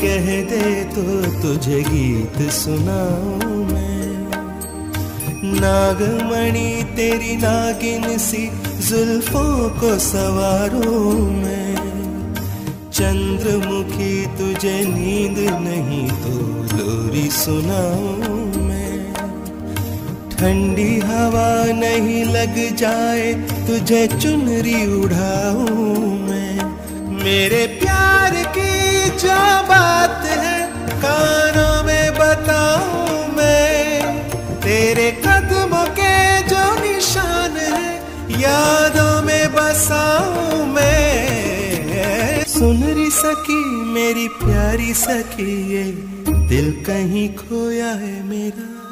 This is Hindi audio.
कह दे तो तुझे गीत सुनाऊं मैं। नागमणि, तेरी नागिन सी जुल्फों को सवारूं मैं। चंद्रमुखी, तुझे नींद नहीं तो लोरी सुनाऊं मैं। ठंडी हवा नहीं लग जाए, तुझे चुनरी उड़ाऊं मैं। मेरे मेरी प्यारी सखी ये दिल कहीं खोया है मेरा।